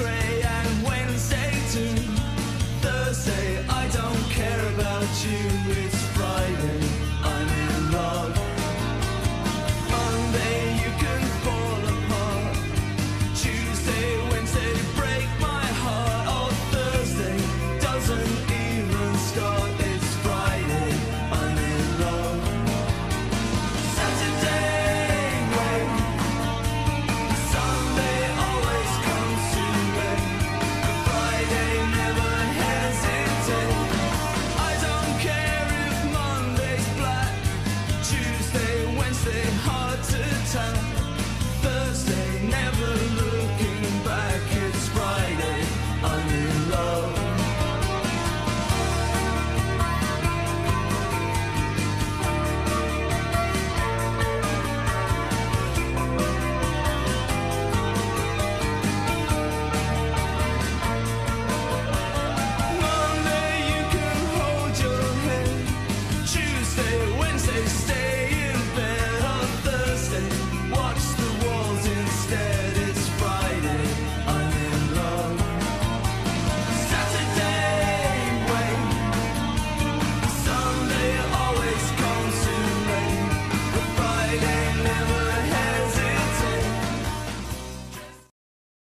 grain. say hard to time.